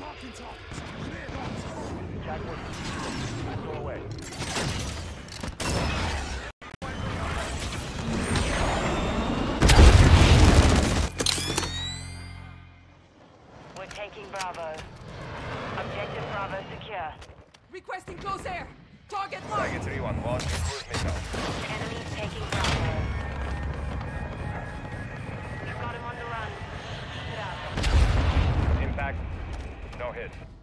Marking top. Clear that. Jack. Go away. We're taking Bravo. Objective Bravo secure. Requesting close air. Target marked. Target 3-1. Enemy taking Bravo. Got no hit.